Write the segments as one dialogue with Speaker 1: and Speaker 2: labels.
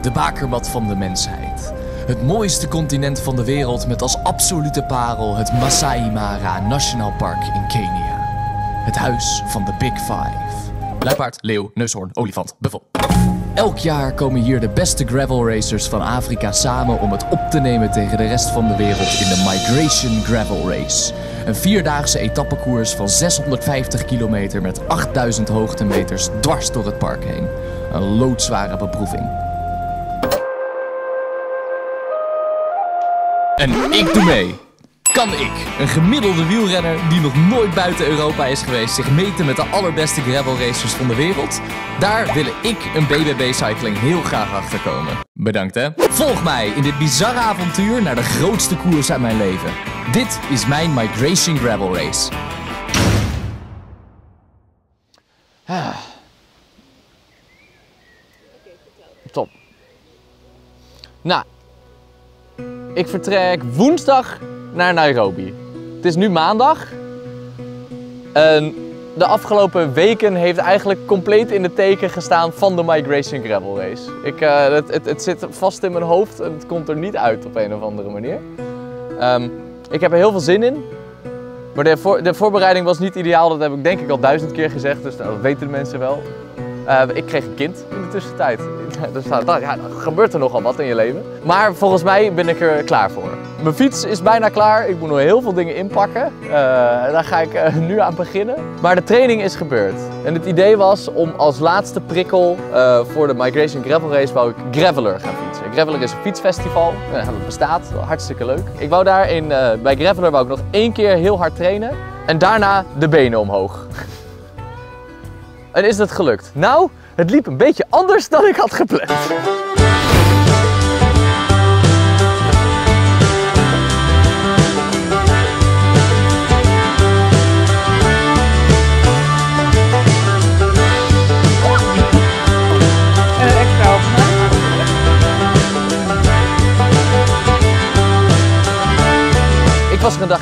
Speaker 1: De bakermat van de mensheid. Het mooiste continent van de wereld met als absolute parel het Masai Mara Nationaal Park in Kenia. Het huis van de Big Five. Luipaard, leeuw, neushoorn, olifant, buffel. Elk jaar komen hier de beste gravel racers van Afrika samen om het op te nemen tegen de rest van de wereld in de Migration Gravel Race. Een vierdaagse etappekoers van 650 kilometer met 8000 hoogtemeters dwars door het park heen. Een loodzware beproeving. En ik doe mee. Kan ik, een gemiddelde wielrenner die nog nooit buiten Europa is geweest, zich meten met de allerbeste gravel racers van de wereld? Daar wil ik een BBB Cycling heel graag achter komen. Bedankt hè. Volg mij in dit bizarre avontuur naar de grootste koers uit mijn leven. Dit is mijn Migration Gravel Race.
Speaker 2: Top. Nou, ik vertrek woensdag naar Nairobi. Het is nu maandag. En de afgelopen weken heeft eigenlijk compleet in de teken gestaan van de Migration Gravel Race. Ik, eh, het, het, het zit vast in mijn hoofd en het komt er niet uit op een of andere manier. Ehm, ik heb er heel veel zin in. Maar de, de voorbereiding was niet ideaal, dat heb ik denk ik al duizend keer gezegd, dus dat weten de mensen wel. Uh, ik kreeg een kind in de tussentijd. Dus nou, ja, gebeurt er nogal wat in je leven. Maar volgens mij ben ik er klaar voor. Mijn fiets is bijna klaar. Ik moet nog heel veel dingen inpakken. Uh, daar ga ik uh, nu aan beginnen. Maar de training is gebeurd. En het idee was om als laatste prikkel voor de Migration Gravel Race wou ik Graveler gaan fietsen. Graveler is een fietsfestival. dat bestaat. Hartstikke leuk. Ik wou daar in, bij Graveler wou ik nog één keer heel hard trainen. En daarna de benen omhoog. En is dat gelukt? Nou, het liep een beetje anders dan ik had gepland.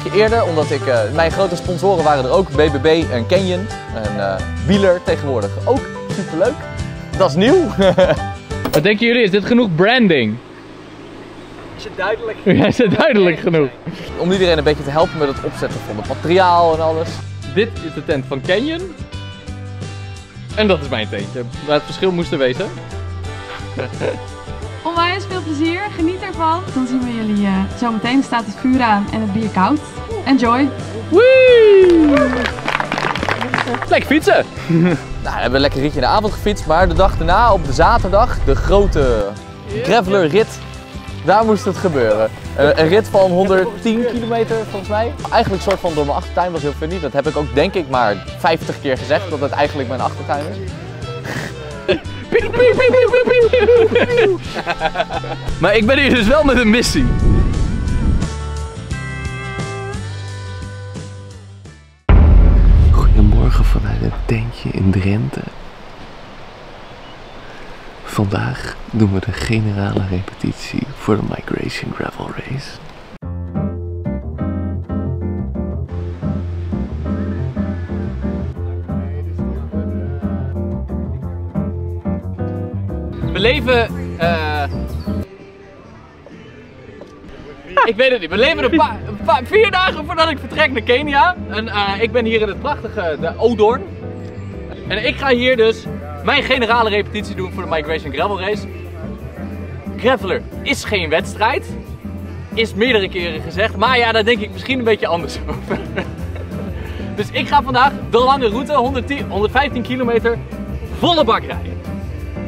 Speaker 2: Dagje eerder, omdat ik, uh, mijn grote sponsoren waren er ook. BBB en Canyon. En uh, Wieler tegenwoordig ook. Superleuk. Dat is nieuw.
Speaker 3: Wat denken jullie? Is dit genoeg branding?
Speaker 2: Is het duidelijk?
Speaker 3: Ja, is het duidelijk genoeg?
Speaker 2: Om iedereen een beetje te helpen met het opzetten van het materiaal en alles.
Speaker 3: Dit is de tent van Canyon. En dat is mijn tentje. Maar het verschil moest er wezen.
Speaker 4: Plezier, geniet ervan. Dan zien we jullie uh, zo meteen. staat het vuur aan en het bier koud. Enjoy!
Speaker 3: Wee! Lekker fietsen!
Speaker 2: nou, we hebben een lekker ritje in de avond gefietst, maar de dag daarna, op de zaterdag, de grote graveler rit, daar moest het gebeuren. Uh, een rit van 110 kilometer volgens mij. Eigenlijk een soort van door mijn achtertuin was heel funny. Dat heb ik ook denk ik maar 50 keer gezegd, dat het eigenlijk mijn achtertuin is.
Speaker 3: maar ik ben hier dus wel met een missie.
Speaker 5: Goedemorgen vanuit het tentje in Drenthe. Vandaag doen we de generale repetitie voor de Migration Gravel Race.
Speaker 3: Leven. Uh... ik weet het niet. We leven een paar, vier dagen voordat ik vertrek naar Kenia. En uh, ik ben hier in het prachtige de Odoorn. En ik ga hier dus mijn generale repetitie doen voor de Migration Gravel Race. Graveler is geen wedstrijd. Is meerdere keren gezegd. Maar ja, daar denk ik misschien een beetje anders over. dus ik ga vandaag de lange route, 110, 115 kilometer, volle bak rijden.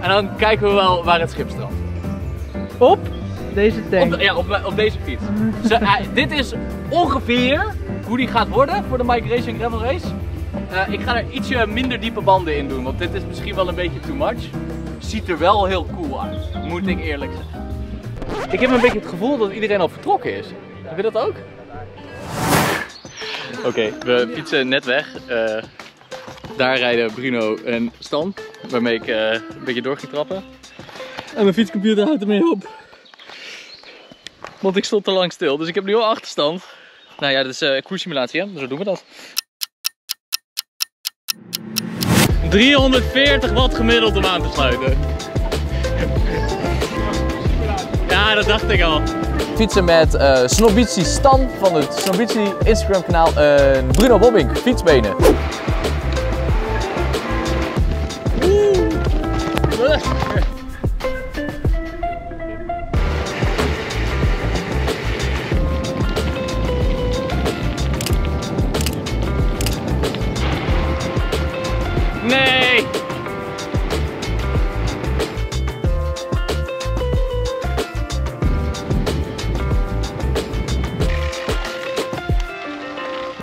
Speaker 3: En dan kijken we wel waar het schip strandt.
Speaker 6: Op deze tank?
Speaker 3: Op, ja, op, op, deze fiets. Zo, uh, dit is ongeveer hoe die gaat worden voor de Migration Gravel Race. Uh, ik ga er ietsje minder diepe banden in doen, want dit is misschien wel een beetje too much. Ziet er wel heel cool uit, moet ik eerlijk zeggen. Ik heb een beetje het gevoel dat iedereen al vertrokken is. Heb je dat ook? Oké, okay, we fietsen net weg. Uh, daar rijden Bruno en Stan, waarmee ik uh, een beetje door ging trappen. En mijn fietscomputer houdt ermee op. Want ik stond te lang stil, dus ik heb nu al achterstand. Nou ja, dat is uh, cruise simulatie, hè? dus zo doen we dat. 340 watt gemiddeld om aan te sluiten. Ja, dat dacht ik al.
Speaker 2: Fietsen met eh Snobici Stan van het Snobici Instagram kanaal en Bruno Bobbing, fietsbenen.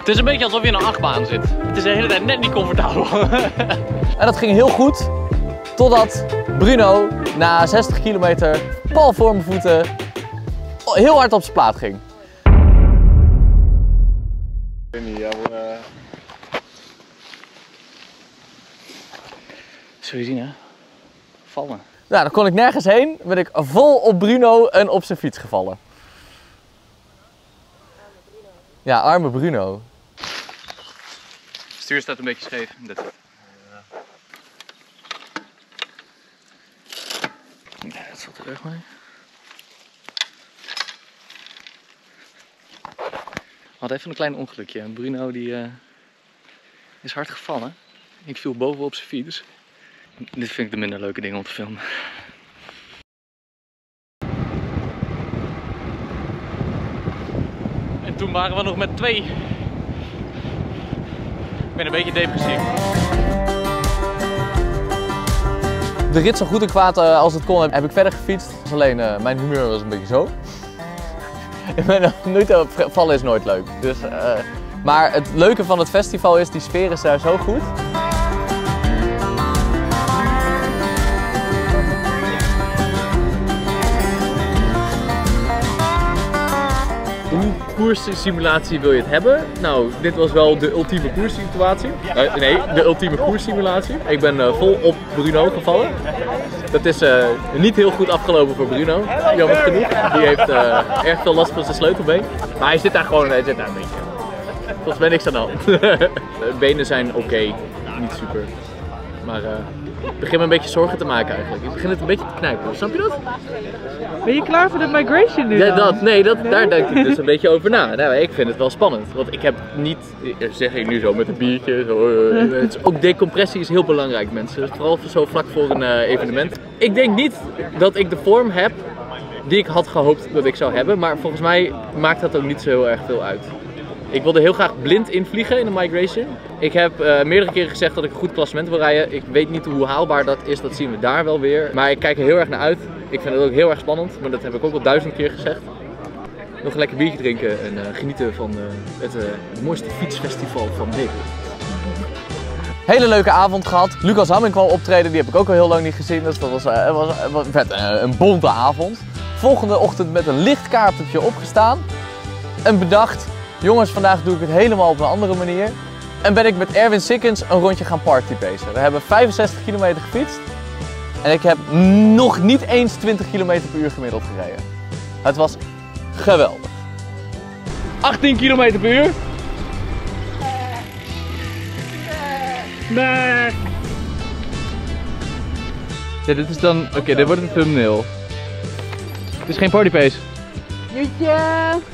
Speaker 3: Het is een beetje alsof je in een achtbaan zit. Het is de hele tijd net niet comfortabel.
Speaker 2: En dat ging heel goed, totdat Bruno na 60 kilometer pal voor mijn voeten heel hard op zijn plaat ging.
Speaker 3: Zul je zien hè? Vallen.
Speaker 2: Nou, dan kon ik nergens heen, ben ik vol op Bruno en op zijn fiets gevallen. Ja, arme Bruno.
Speaker 3: Stuur staat een beetje scheef. Dat is Nee, dat valt er erg mee. We hadden even een klein ongelukje. Bruno die, eh, is hard gevallen. Ik viel bovenop zijn fiets. Dit vind ik de minder leuke dingen om te filmen. En toen waren we nog met twee. Ik ben een beetje depressief.
Speaker 2: De rit zo goed en kwaad eh, als het kon heb, ik verder gefietst. Alleen eh, mijn humeur was een beetje zo. Ik ben nooit op vallen is nooit leuk. Dus, eh, maar het leuke van het festival is, die sfeer is daar zo goed.
Speaker 3: Hoe koerssimulatie wil je het hebben? Nou, dit was wel de ultieme koerssituatie. Eh, nee, de ultieme koerssimulatie. Ik ben eh, vol op Bruno gevallen. Dat is eh, niet heel goed afgelopen voor Bruno, jammer genoeg. Die heeft erg veel last van zijn sleutelbeen. Maar hij zit daar gewoon, hij zit daar een beetje. Volgens mij niks aan de hand. De benen zijn oké, niet super. Maar eh, ik begin me een beetje zorgen te maken eigenlijk. Ik begin het een beetje te knijpen. Snap je dat?
Speaker 6: Ben je klaar voor de migration nu
Speaker 3: Ja, dat, nee, dat, daar denk ik dus een beetje over na. Nou, ik vind het wel spannend. Want ik heb niet, zeg ik nu zo met een biertje. Zo, het is- ook decompressie is heel belangrijk, mensen. Vooral zo vlak voor een eh, evenement. Ik denk niet dat ik de vorm heb die ik had gehoopt dat ik zou hebben. Maar volgens mij maakt dat ook niet zo heel erg veel uit. Ik wilde heel graag blind invliegen in de migration. Ik heb eh, meerdere keren gezegd dat ik een goed klassement wil rijden. Ik weet niet hoe haalbaar dat is, dat zien we daar wel weer. Maar ik kijk er heel erg naar uit. Ik vind het ook heel erg spannend, maar dat heb ik ook al duizend keer gezegd. Nog een lekker biertje drinken en eh, genieten van eh, het, mooiste fietsfestival van Nederland.
Speaker 2: Hele leuke avond gehad. Lucas Hamming kwam optreden, die heb ik ook al heel lang niet gezien. Dus dat was, een bonte avond. Volgende ochtend met een licht kaartje opgestaan. En bedacht, jongens vandaag doe ik het helemaal op een andere manier. En ben ik met Erwin Sikkens een rondje gaan partypacen. We hebben 65 kilometer gefietst. En ik heb nog niet eens 20 kilometer per uur gemiddeld gereden. Het was geweldig.
Speaker 3: 18 km per uur. Nee. Ja, dit is dan. Oké, dit wordt een thumbnail. Het is geen partypace.
Speaker 4: Jutje!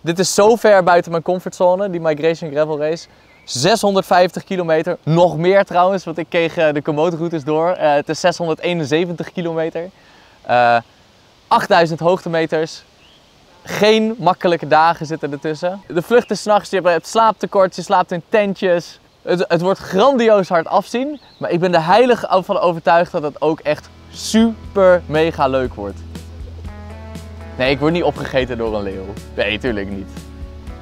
Speaker 2: Dit is zo ver buiten mijn comfortzone, die Migration Gravel Race. 650 kilometer, nog meer trouwens, want ik kreeg eh, de Komoot-routes door. Eh, het is 671 kilometer. Eh 8000 hoogtemeters. Geen makkelijke dagen zitten ertussen. De vlucht is s'nachts, je hebt slaaptekort, je slaapt in tentjes. Het, het wordt grandioos hard afzien, maar ik ben er heilig van overtuigd dat het ook echt super mega leuk wordt. Nee, ik word niet opgegeten door een leeuw. Nee, tuurlijk niet.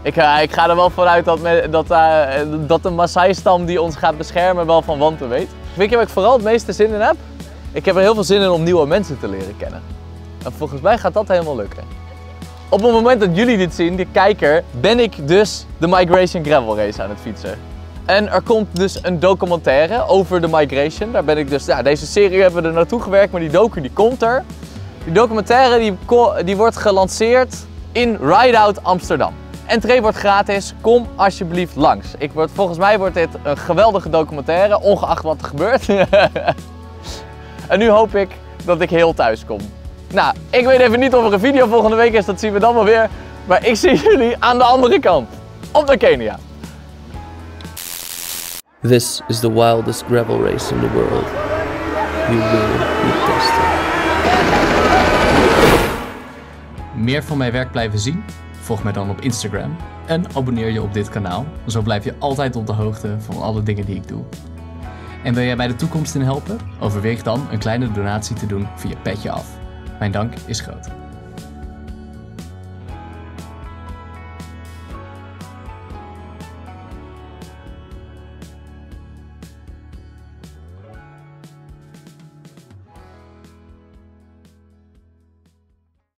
Speaker 2: Ik, eh, ik ga er wel vanuit dat, me- dat, eh, dat de Maasai-stam die ons gaat beschermen wel van wanten weet. Weet je waar ik vooral het meeste zin in heb? Ik heb er heel veel zin in om nieuwe mensen te leren kennen. En volgens mij gaat dat helemaal lukken. Op het moment dat jullie dit zien, de kijker, ben ik dus de Migration Gravel Race aan het fietsen. En er komt dus een documentaire over de migration. Daar ben ik dus, ja, deze serie hebben we er naartoe gewerkt, maar die docu die komt er. Die documentaire die, die wordt gelanceerd in Rideout Amsterdam. Entree wordt gratis, kom alsjeblieft langs. Ik word, volgens mij wordt dit een geweldige documentaire, ongeacht wat er gebeurt. en nu hoop ik dat ik heel thuis kom. Nou, ik weet even niet of er een video volgende week is, dat zien we dan wel weer. Maar ik zie jullie aan de andere kant, op naar Kenia.
Speaker 5: This is the wildest gravel race in the world. You will be tested.
Speaker 1: Meer van mijn werk blijven zien? Volg mij dan op Instagram en abonneer je op dit kanaal. Zo blijf je altijd op de hoogte van alle dingen die ik doe. En wil jij mij de toekomst in helpen? Overweeg dan een kleine donatie te doen via Petje Af. Mijn dank is groot.